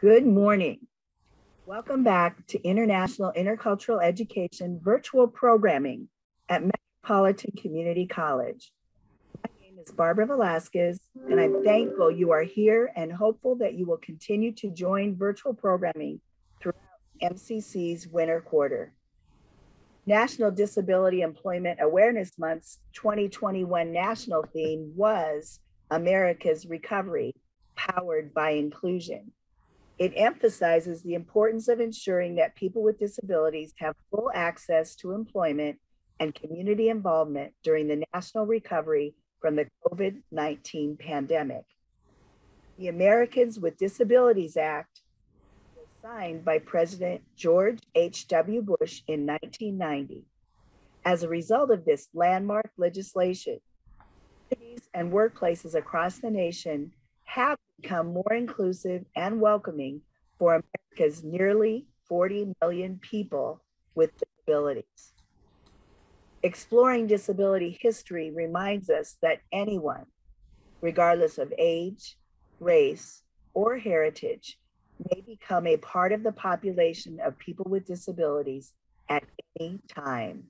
Good morning. Welcome back to International Intercultural Education virtual programming at Metropolitan Community College. My name is Barbara Velasquez, and I'm thankful you are here and hopeful that you will continue to join virtual programming throughout MCC's winter quarter. National Disability Employment Awareness Month's 2021 national theme was America's Recovery, Powered by Inclusion. It emphasizes the importance of ensuring that people with disabilities have full access to employment and community involvement during the national recovery from the COVID 19 pandemic. The Americans with Disabilities Act was signed by President George H.W. Bush in 1990. As a result of this landmark legislation, cities and workplaces across the nation have become more inclusive and welcoming for America's nearly 40 million people with disabilities. Exploring disability history reminds us that anyone, regardless of age, race, or heritage, may become a part of the population of people with disabilities at any time.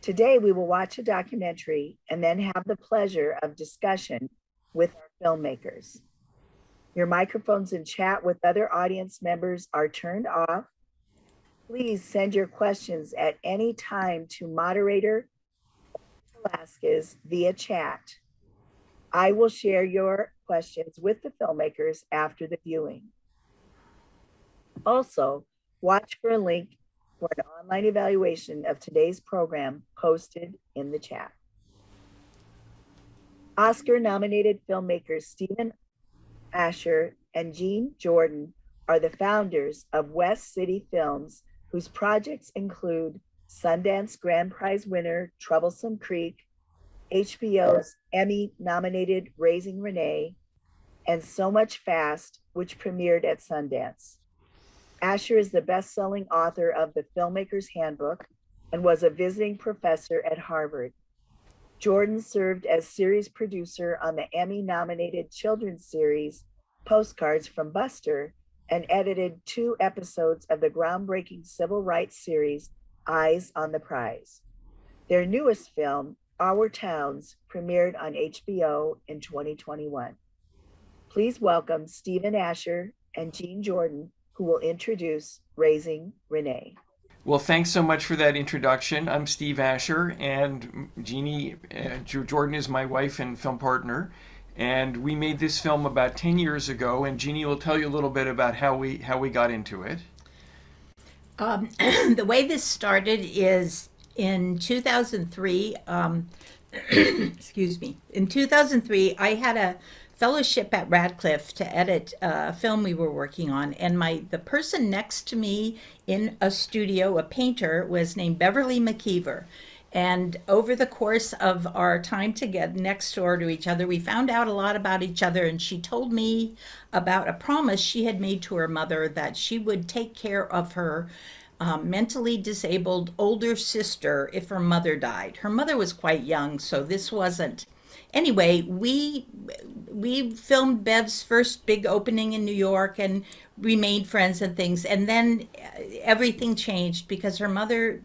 Today, we will watch a documentary and then have the pleasure of discussion with our filmmakers. Your microphones and chat with other audience members are turned off. Please send your questions at any time to moderator Velasquez via chat. I will share your questions with the filmmakers after the viewing. Also, watch for a link for an online evaluation of today's program posted in the chat. Oscar nominated filmmakers Stephen Ascher and Jeanne Jordan are the founders of West City Films, whose projects include Sundance Grand Prize winner Troublesome Creek, HBO's Emmy nominated Raising Renee, and So Much Fast, which premiered at Sundance. Ascher is the best selling author of The Filmmaker's Handbook and was a visiting professor at Harvard. Jordan served as series producer on the Emmy nominated children's series Postcards from Buster and edited two episodes of the groundbreaking civil rights series Eyes on the Prize. Their newest film, Our Towns, premiered on HBO in 2021. Please welcome Stephen Ascher and Jeanne Jordan, who will introduce Raising Renee. Well, thanks so much for that introduction. I'm Steve Ascher, and Jeannie uh, Jordan is my wife and film partner. And we made this film about 10 years ago, and Jeannie will tell you a little bit about how we how we got into it. Um, the way this started is in 2003. Um, excuse me. In 2003, I had a fellowship at Radcliffe to edit a film we were working on, and my the person next to me in a studio, a painter, was named Beverly McIver. And over the course of our time together next door to each other, we found out a lot about each other. And she told me about a promise she had made to her mother that she would take care of her um, mentally disabled older sister if her mother died. Her mother was quite young, so this wasn't anyway, we we filmed Bev's first big opening in New York and remained friends and things. And then uh, everything changed because her mother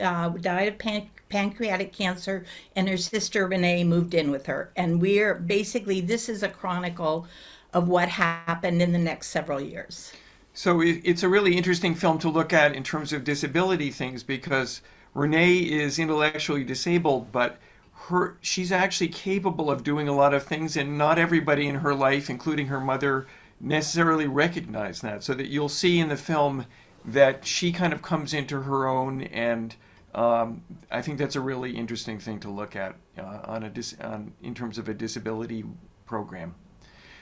uh, died of pan- pancreatic cancer and her sister Renee moved in with her. And we're basically, this is a chronicle of what happened in the next several years. So it's a really interesting film to look at in terms of disability things because Renee is intellectually disabled, but her she's actually capable of doing a lot of things and not everybody in her life including her mother necessarily recognize that so that you'll see in the film that she kind of comes into her own and um, I think that's a really interesting thing to look at uh, on a dis- on, in terms of a disability program.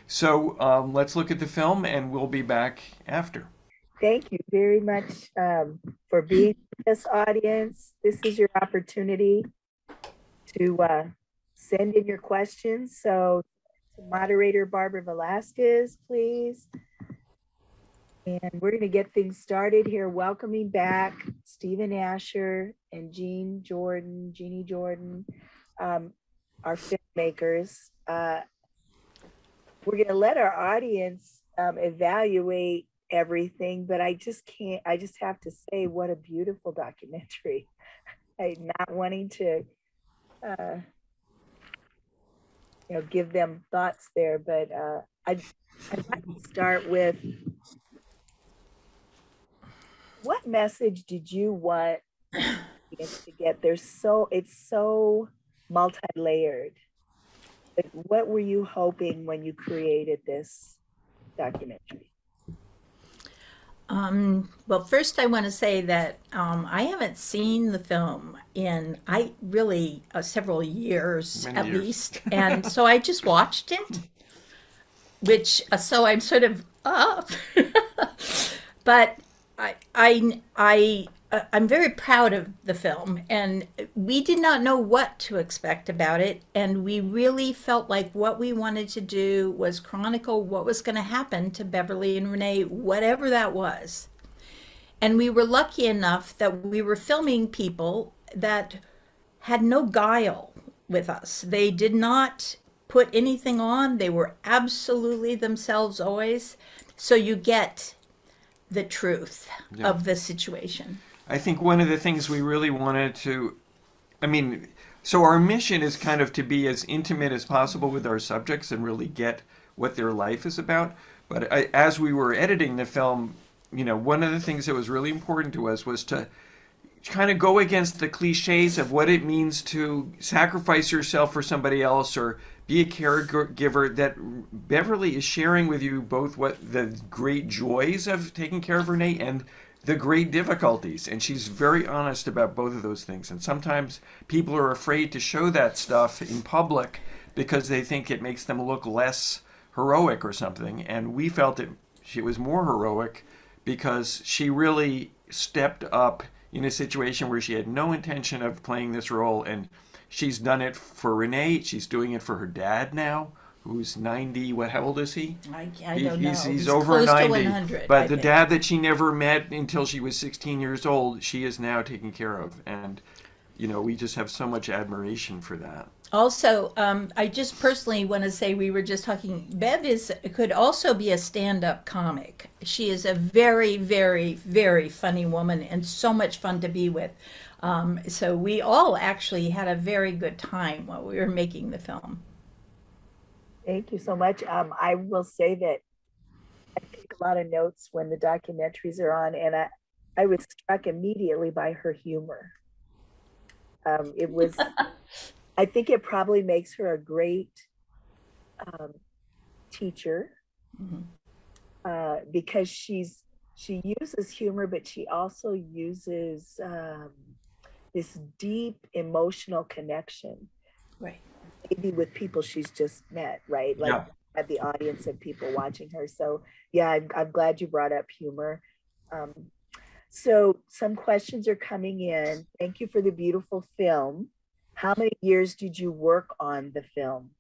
So um, let's look at the film, and we'll be back after. Thank you very much um, for being this audience. This is your opportunity to uh, send in your questions. So moderator Barbara Velasquez, please. And we're going to get things started here, welcoming back Stephen Ascher and Jeanne Jordan, Jeannie Jordan, um, our filmmakers. Uh, we're going to let our audience um, evaluate everything, but I just can't, I just have to say, what a beautiful documentary. I not wanting to, uh, you know, give them thoughts there, but uh, I'd, I'd like to start with what message did you want to get? There's so, it's so multi-layered. But what were you hoping when you created this documentary? Um, well, first, I want to say that um, I haven't seen the film in I really uh, several years Many at years. least, and so I just watched it, which uh, so I'm sort of up, but I I I Uh, I'm very proud of the film, and we did not know what to expect about it, and we really felt like what we wanted to do was chronicle what was going to happen to Beverly and Renee, whatever that was. And we were lucky enough that we were filming people that had no guile with us. They did not put anything on, they were absolutely themselves always. So you get the truth Yeah. of the situation. I think one of the things we really wanted to, I mean, so our mission is kind of to be as intimate as possible with our subjects and really get what their life is about. But I, as we were editing the film, you know, one of the things that was really important to us was to kind of go against the cliches of what it means to sacrifice yourself for somebody else or be a caregiver that Beverly is sharing with you both what the great joys of taking care of Renee and the great difficulties and she's very honest about both of those things. And sometimes people are afraid to show that stuff in public because they think it makes them look less heroic or something. And we felt that she was more heroic because she really stepped up in a situation where she had no intention of playing this role. And she's done it for Renee. She's doing it for her dad now who's 90 what how old is he I, I don't he's, know. he's over close 90 to 100. but I the think. dad that she never met until she was 16 years old she is now taking care of and you know we just have so much admiration for that Also, um, I just personally want to say we were just talking. Bev is could also be a stand-up comic. She is a very, very, very funny woman and so much fun to be with. Um, so we all actually had a very good time while we were making the film. Thank you so much. Um, I will say that I take a lot of notes when the documentaries are on, and I, I was struck immediately by her humor. Um, it was, I think it probably makes her a great um, teacher Mhm. uh, because she's she uses humor, but she also uses um, this deep emotional connection Right. Maybe with people she's just met, right? Like Yeah. at the audience and people watching her. So yeah, I'm, I'm glad you brought up humor. Um, so some questions are coming in. Thank you for the beautiful film. How many years did you work on the film?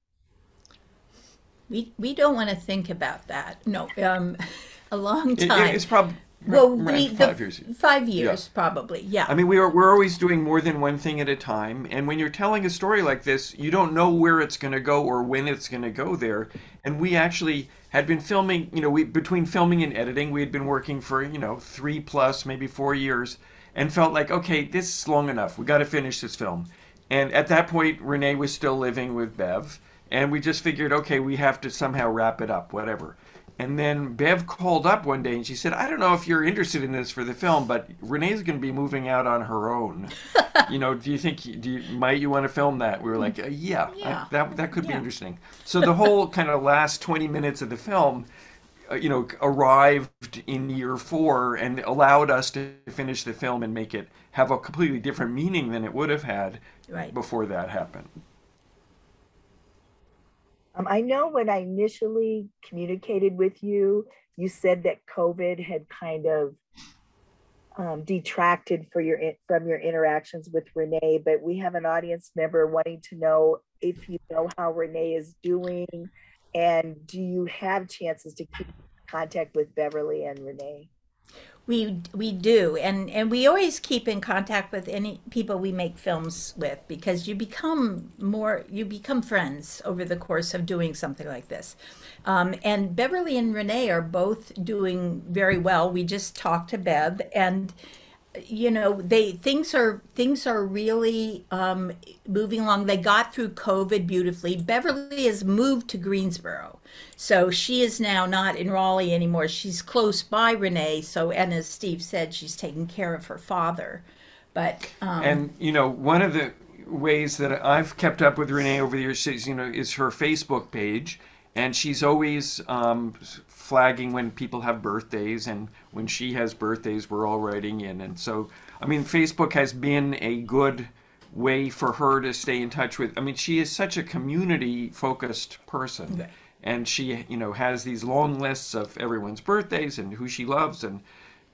We we don't want to think about that. No, um, a long It- it- time. it's probably well, we five the, years Five years, probably. Yeah. I mean, we are, we're always doing more than one thing at a time. And when you're telling a story like this, you don't know where it's going to go or when it's going to go there. And we actually had been filming, you know, we between filming and editing, we had been working for, you know, three plus, maybe four years, and felt like, okay, this is long enough. We got to finish this film. And at that point, Renee was still living with Bev. And we just figured, okay, we have to somehow wrap it up, whatever. And then Bev called up one day and she said, I don't know if you're interested in this for the film, but Renee's going to be moving out on her own. you know, do you think, do you, might you want to film that? We were like, uh, yeah, I- that, that could be interesting. So the whole kind of last 20 minutes of the film, uh, you know, arrived in year four and allowed us to finish the film and make it have a completely different meaning than it would have had right. before that happened. Um, I know when I initially communicated with you, you said that COVID had kind of um, detracted for your from your interactions with Renee, but we have an audience member wanting to know if you know how Renee is doing, and do you have chances to keep contact with Beverly and Renee? We we do, and and we always keep in contact with any people we make films with because you become more you become friends over the course of doing something like this. Um, and Beverly and Renee are both doing very well. We just talked to Bev, and you know they things are things are really um, moving along they got through covid beautifully beverly has moved to greensboro so she is now not in raleigh anymore. She's close by renee. So and as steve said she's taking care of her father. But um, and you know one of the ways that i've kept up with renee over the years is you know is her facebook page. And she's always um, flagging when people have birthdays and when she has birthdays we're all writing in. And so i mean facebook has been a good way for her to stay in touch with i mean she is such a community focused person. Okay. And she you know has these long lists of everyone's birthdays and who she loves and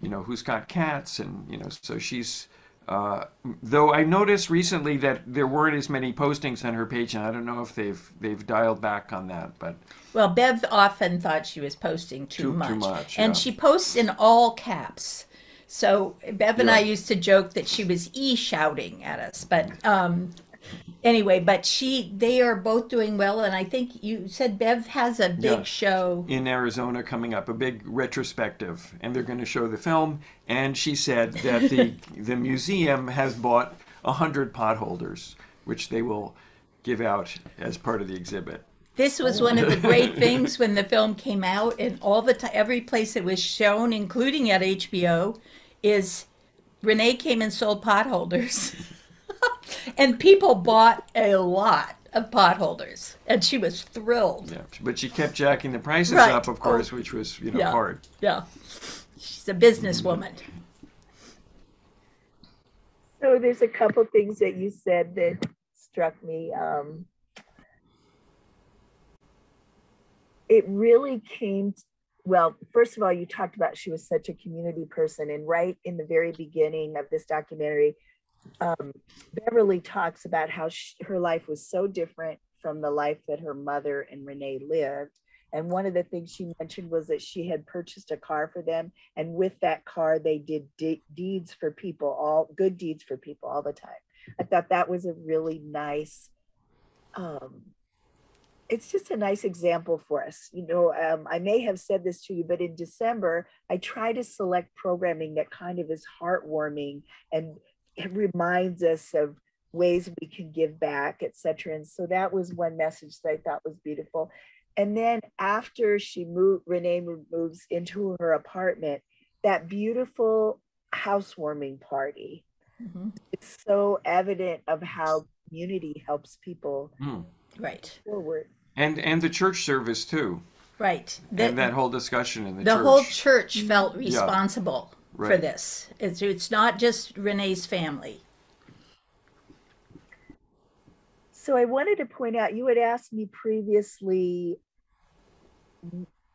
you know who's got cats and you know so she's uh, though I noticed recently that there weren't as many postings on her page, and I don't know if they've they've dialed back on that. But well, Bev often thought she was posting too, too much, too much and yeah. she posts in all caps. So Bev and yeah. I used to joke that she was e shouting at us, but um, anyway, but she they are both doing well, and I think you said Bev has a big yeah. show in Arizona coming up, a big retrospective, and they're going to show the film. And she said that the the museum has bought a hundred potholders, which they will give out as part of the exhibit. This was one of the great things when the film came out, and all the time, every place it was shown, including at HBO, is Renee came and sold potholders. and people bought a lot of potholders, and she was thrilled. Yeah, but she kept jacking the prices right. up, of course, oh. which was you know yeah. hard. Yeah, she's a businesswoman. So there's a couple things that you said that struck me. Um, it really came. well, first of all, you talked about she was such a community person, and right in the very beginning of this documentary, um, Beverly talks about how she, her life was so different from the life that her mother and Renee lived. And one of the things she mentioned was that she had purchased a car for them. And with that car, they did de- deeds for people, all good deeds for people all the time. I thought that was a really nice, um, it's just a nice example for us. You know, um, I may have said this to you, but in December, I try to select programming that kind of is heartwarming and it reminds us of ways we can give back, etc. And so that was one message that I thought was beautiful. And then after she moved, Renee moves into her apartment, that beautiful housewarming party. Mm-hmm. It's so evident of how community helps people mm. right forward. And and the church service too. Right. The, and that whole discussion in the, church the church. whole church felt responsible. Yeah right. for this. It's it's not just Renee's family. So I wanted to point out you had asked me previously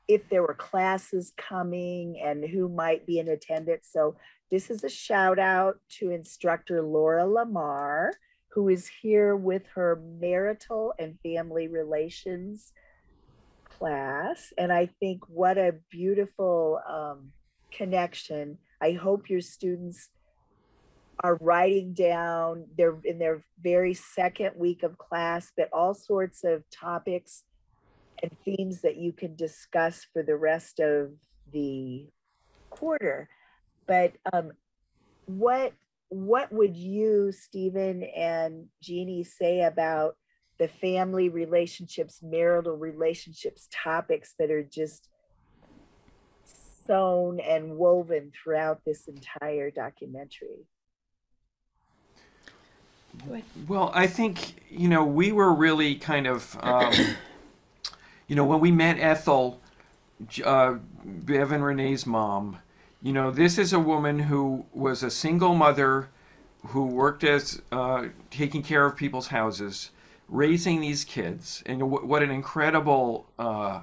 if there were classes coming and who might be in attendance. So this is a shout out to instructor Laura Lamar, who is here with her marital and family relations class. And I think what a beautiful um, connection I hope your students are writing down they're in their very second week of class, but all sorts of topics and themes that you can discuss for the rest of the quarter. But um, what what would you, Stephen and Jeannie, say about the family relationships, marital relationships topics that are just sewn and woven throughout this entire documentary. Well, I think, you know, we were really kind of, um, you know, when we met Ethel, uh, Bev and Renee's mom, you know, this is a woman who was a single mother who worked as uh, taking care of people's houses, raising these kids, and what an incredible uh,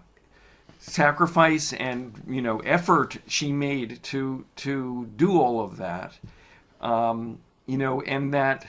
sacrifice and you know effort she made to to do all of that um, you know and that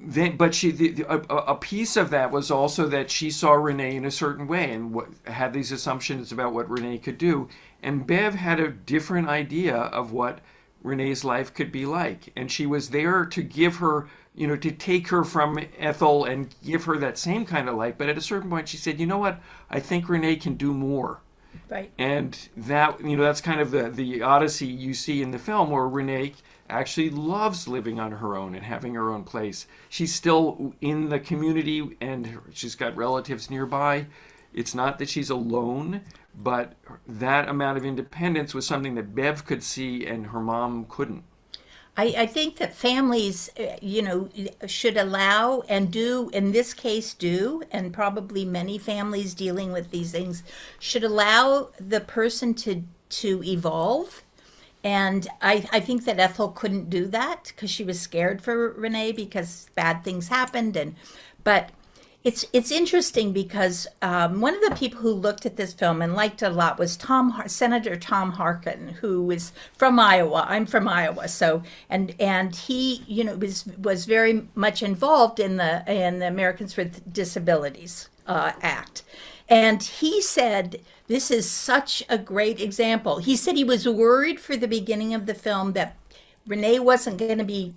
then, but she, the, a, a, piece of that was also that she saw Renee in a certain way and what, had these assumptions about what Renee could do. And Bev had a different idea of what Renee's life could be like. And she was there to give her, you know, to take her from Ethel and give her that same kind of life. But at a certain point, she said, you know what? I think Renee can do more. Right. And that, you know, that's kind of the, the odyssey you see in the film where Renee actually loves living on her own and having her own place. She's still in the community and she's got relatives nearby. It's not that she's alone, but that amount of independence was something that Bev could see and her mom couldn't. I, I think that families, uh, you know, should allow and do, in this case, do, and probably many families dealing with these things should allow the person to to evolve and I, I think that Ethel couldn't do that because she was scared for Renee because bad things happened. And but it's it's interesting because um, one of the people who looked at this film and liked it a lot was Tom Senator Tom Harkin, who is from Iowa. I'm from Iowa, so and and he you know was was very much involved in the in the Americans with Disabilities uh, Act, and he said this is such a great example. He said he was worried for the beginning of the film that Renee wasn't going to be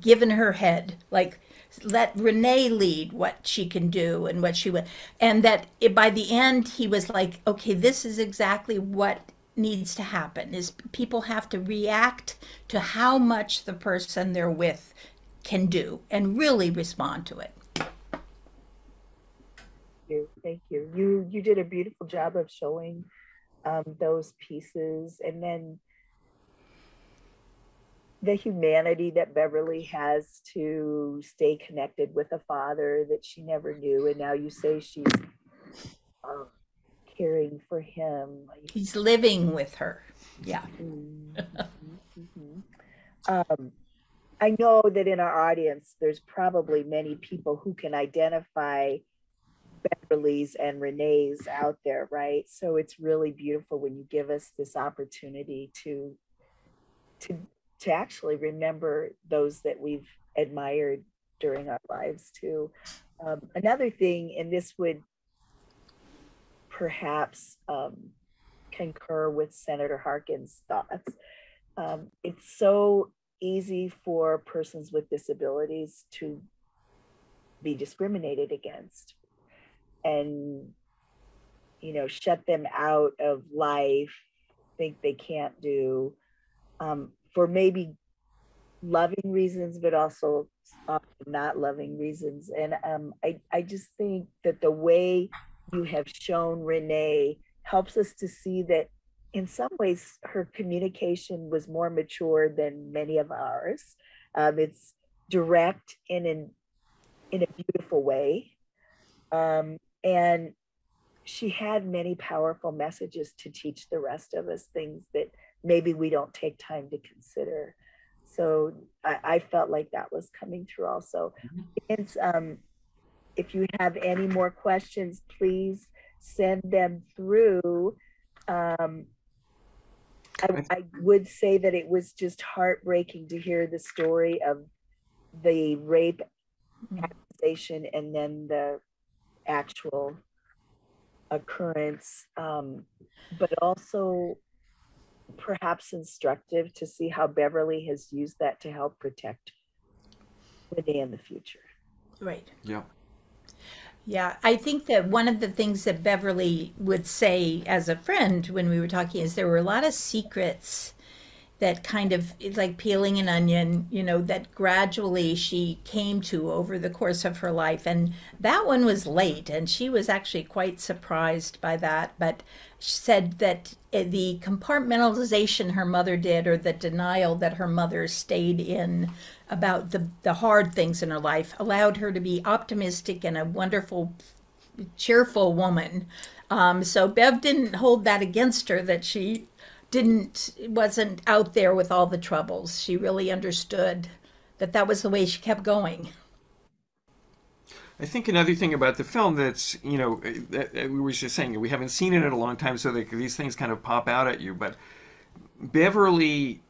given her head. Like, let Renee lead what she can do and what she would. And that it, by the end, he was like, okay, this is exactly what needs to happen is people have to react to how much the person they're with can do and really respond to it you. Thank you. You you did a beautiful job of showing um, those pieces, and then the humanity that Beverly has to stay connected with a father that she never knew, and now you say she's um, caring for him. He's living with her. Yeah. Mm-hmm. mm-hmm. Um, I know that in our audience, there's probably many people who can identify Beverly's and Renee's out there, right? So it's really beautiful when you give us this opportunity to to to actually remember those that we've admired during our lives too. Um, another thing, and this would perhaps um, concur with Senator Harkin's thoughts. Um, it's so easy for persons with disabilities to be discriminated against and you know shut them out of life think they can't do um, for maybe loving reasons but also not loving reasons. And um, I, I just think that the way you have shown renee helps us to see that in some ways her communication was more mature than many of ours. Um, it's direct in an in a beautiful way. Um, and she had many powerful messages to teach the rest of us things that maybe we don't take time to consider. So I, I felt like that was coming through also. Mm-hmm. Um, if you have any more questions, please send them through. Um, I, I, would say that it was just heartbreaking to hear the story of the rape accusation and then the actual occurrence, um, but also perhaps instructive to see how Beverly has used that to help protect Renee in the future. Right. Yeah. Yeah, I think that one of the things that Beverly would say as a friend when we were talking is there were a lot of secrets that kind of like peeling an onion, you know, that gradually she came to over the course of her life. And that one was late, and she was actually quite surprised by that. But she said that eh, the compartmentalization her mother did, or the denial that her mother stayed in about the, the hard things in her life, allowed her to be optimistic and a wonderful, cheerful woman. Um, so Bev didn't hold that against her that she didn't wasn't out there with all the troubles. She really understood that that was the way she kept going. I think another thing about the film that's you know that, that we were just saying we haven't seen it in a long time, so these things kind of pop out at you. But Beverly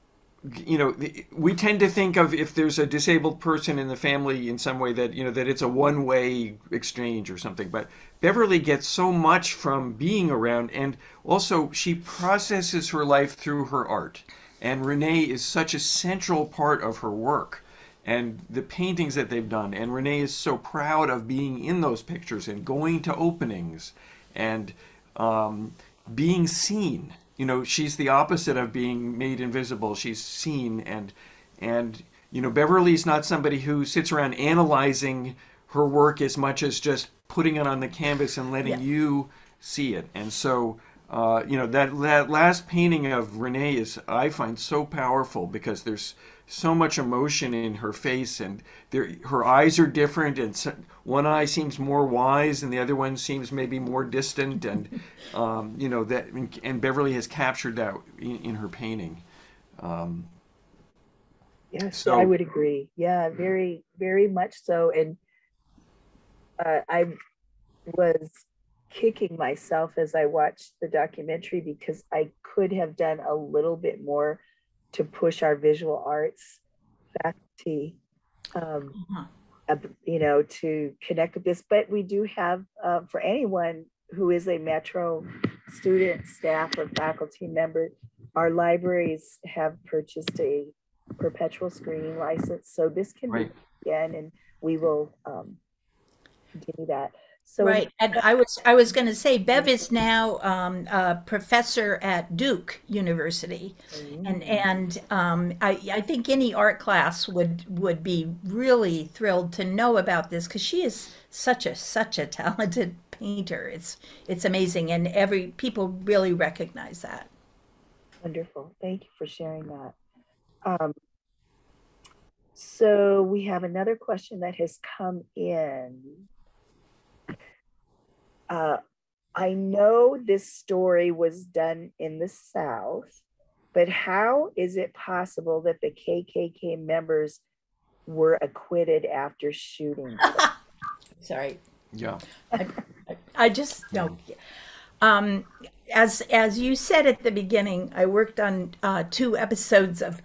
you know we tend to think of if there's a disabled person in the family in some way that you know that it's a one way exchange or something. But beverly gets so much from being around and also she processes her life through her art. And renee is such a central part of her work and the paintings that they've done. And renee is so proud of being in those pictures and going to openings and um, being seen you know she's the opposite of being made invisible she's seen and and you know beverly's not somebody who sits around analyzing her work as much as just putting it on the canvas and letting yeah. you see it and so uh, you know that that last painting of renee is i find so powerful because there's so much emotion in her face and her eyes are different and so, one eye seems more wise and the other one seems maybe more distant and um, you know that and beverly has captured that in, in her painting. Um, yes so, i would agree. Yeah very very much so and uh, i was kicking myself as i watched the documentary because i could have done a little bit more to push our visual arts faculty, um, uh-huh. you know, to connect with this. But we do have, uh, for anyone who is a Metro student, staff, or faculty member, our libraries have purchased a perpetual screening license. So this can right. be again, and we will um, continue that. So right, and I was I was going to say Bev is now um, a professor at Duke University, mm-hmm. and and um, I I think any art class would would be really thrilled to know about this because she is such a such a talented painter. It's it's amazing, and every people really recognize that. Wonderful, thank you for sharing that. Um, so we have another question that has come in uh, I know this story was done in the South, but how is it possible that the KKK members were acquitted after shooting? Sorry. Yeah. I, I just no. Um, as as you said at the beginning, I worked on uh, two episodes of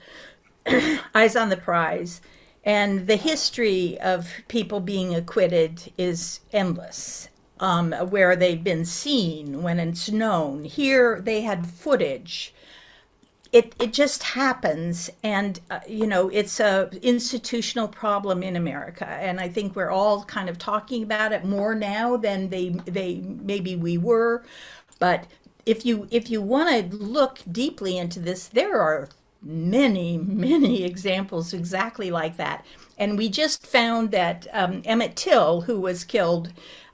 Eyes on the Prize, and the history of people being acquitted is endless um, where they've been seen when it's known. Here they had footage. It, it just happens and uh, you know it's a institutional problem in america and i think we're all kind of talking about it more now than they they maybe we were but if you if you want to look deeply into this there are many many examples exactly like that and we just found that um, emmett till who was killed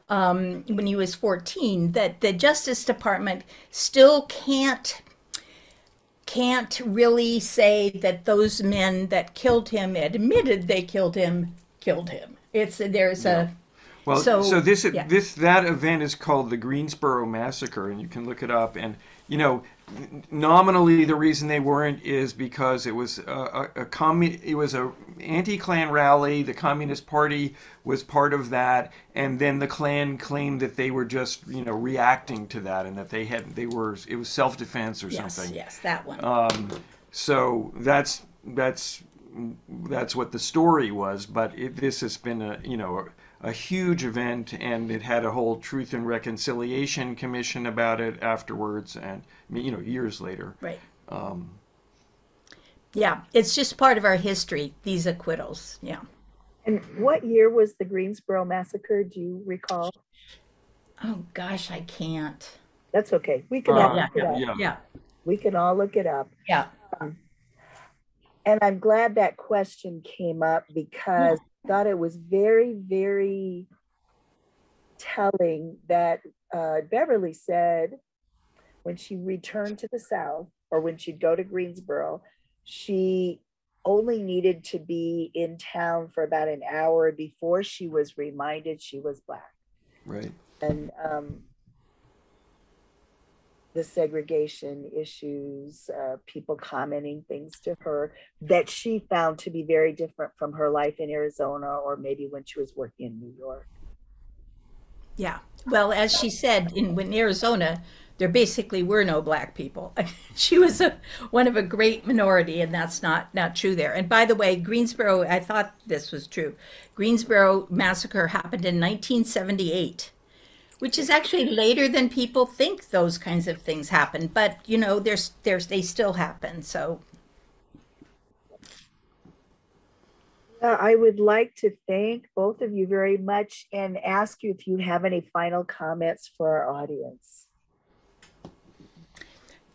um, when he was 14 that the Justice Department still can't can't really say that those men that killed him admitted they killed him killed him. It's there's yeah. a well, so, so this yeah. this that event is called the Greensboro Massacre, and you can look it up. And you know, nominally the reason they weren't is because it was a, a, a commun- it was a anti-Klan rally. The Communist Party was part of that, and then the Klan claimed that they were just you know reacting to that, and that they had they were it was self-defense or yes, something. Yes, yes, that one. Um, so that's that's that's what the story was. But it, this has been a you know a huge event, and it had a whole Truth and Reconciliation Commission about it afterwards, and you know years later. Right. Um, yeah, it's just part of our history. These acquittals. Yeah. And what year was the Greensboro massacre? Do you recall? Oh gosh, I can't. That's okay. We can uh, all yeah, look it up. Yeah. yeah. We can all look it up. Yeah. Um, and I'm glad that question came up because thought it was very, very telling that uh, Beverly said when she returned to the South or when she'd go to Greensboro, she only needed to be in town for about an hour before she was reminded she was Black. Right. And um, the segregation issues, uh, people commenting things to her that she found to be very different from her life in Arizona or maybe when she was working in New York. Yeah. Well, as she said, in when Arizona, there basically were no black people. she was a, one of a great minority, and that's not not true there. And by the way, Greensboro, I thought this was true. Greensboro massacre happened in 1978 which is actually later than people think those kinds of things happen. But you know, there's there's they still happen. So I would like to thank both of you very much and ask you if you have any final comments for our audience.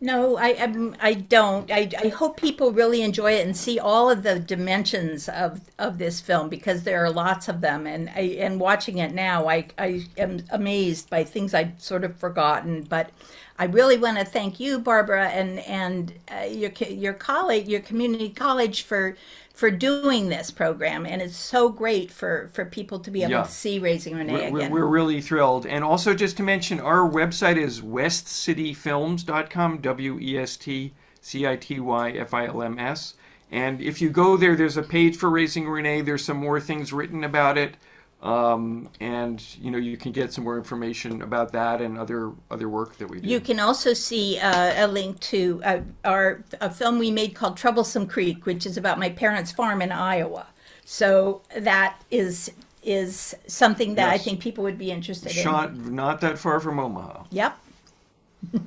No, I um, I don't. I, I hope people really enjoy it and see all of the dimensions of of this film because there are lots of them. And I and watching it now, I I am amazed by things I'd sort of forgotten. But I really want to thank you, Barbara, and and uh, your your college, your community college for for doing this program. And it's so great for for people to be able Yeah. to see Raising Renee We're, we're, again. we're really thrilled. And also, just to mention, our website is westcityfilms.com, W E S T C I T Y F I L M S. And if you go there, there's a page for Raising Renee. There's some more things written about it. Um, and you know you can get some more information about that and other other work that we do. You can also see uh, a link to uh, our a film we made called Troublesome Creek, which is about my parents' farm in Iowa. So that is is something that I think people would be interested in. Shot not that far from Omaha. Yep.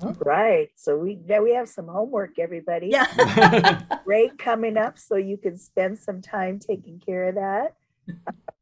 All right. So we yeah, we have some homework, everybody. Yeah. Break coming up so you can spend some time taking care of that.